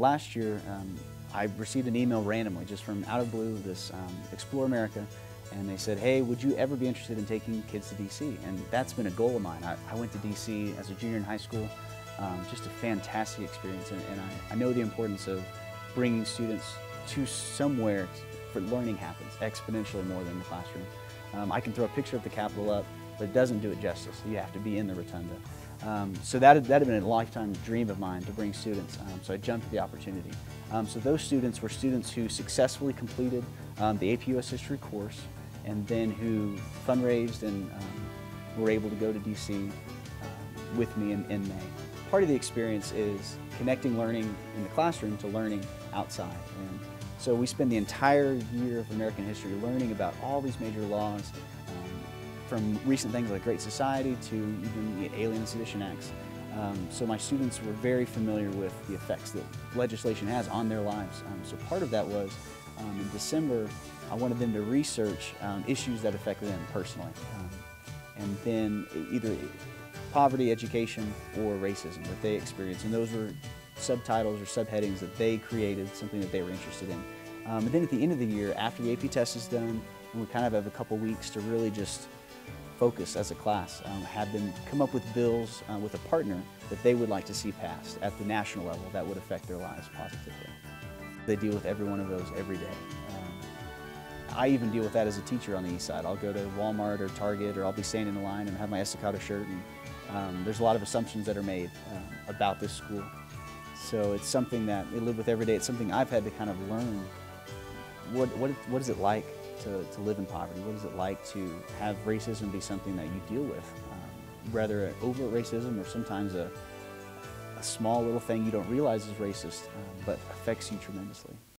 last year, um, I received an email randomly, just from out of blue, this um, Explore America, and they said, hey, would you ever be interested in taking kids to DC? And that's been a goal of mine. I, I went to DC as a junior in high school, um, just a fantastic experience, and, and I, I, know the importance of bringing students to somewhere where learning happens exponentially more than the classroom. Um, I can throw a picture of the Capitol up, but it doesn't do it justice. You have to be in the rotunda. Um, so that, that had been a lifetime dream of mine to bring students, um, so I jumped at the opportunity. Um, so those students were students who successfully completed um, the AP US History course and then who fundraised and um, were able to go to DC uh, with me in, in, May. Part of the experience is connecting learning in the classroom to learning outside. And so we spend the entire year of American history learning about all these major laws, from recent things like Great Society to even the Alien Sedition Acts. Um, so my students were very familiar with the effects that legislation has on their lives. Um, so part of that was um, in December, I wanted them to research um, issues that affect them personally. Um, and then either poverty, education, or racism that they experience. And those were subtitles or subheadings that they created, something that they were interested in. Um, and then at the end of the year, after the AP test is done, we kind of have a couple weeks to really just focus as a class, um, have them come up with bills uh, with a partner that they would like to see passed at the national level that would affect their lives positively. They deal with every one of those every day. Um, I even deal with that as a teacher on the east side. I'll go to Walmart or Target or I'll be standing in line and have my Estacado shirt and um, there's a lot of assumptions that are made um, about this school. So it's something that we live with every day. It's something I've had to kind of learn. What, what, what is it like to, to live in poverty? What is it like to have racism be something that you deal with? Um, rather overt racism or sometimes a, a small little thing you don't realize is racist, um, but affects you tremendously.